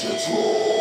It's true.